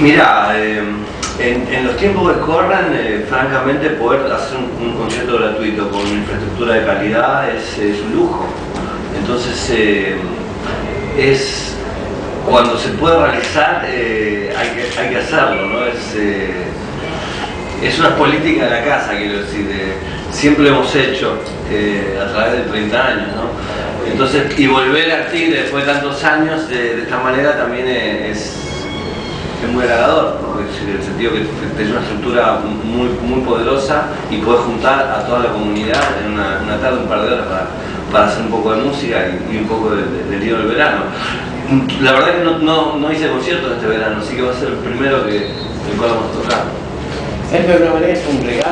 Mira, eh, en, los tiempos que corren, eh, francamente poder hacer un, concierto gratuito con una infraestructura de calidad es, un lujo. Entonces, eh, es cuando se puede realizar, eh, hay, que, hacerlo, ¿no? Es, eh, es una política de la casa, quiero decir, de- siempre lo hemos hecho a través de 30 años, ¿no? Entonces, y volver a ti después de tantos años de esta manera también es, es muy halagador. Es en el sentido que tenés una estructura muy, muy poderosa y podés juntar a toda la comunidad en una, tarde, un par de horas para, para hacer un poco de música y, un poco de- de- del lío del verano. La verdad que no, no, hice conciertos este verano, así que va a ser el primero que, el cual vamos a tocar. Es manera es un regalo.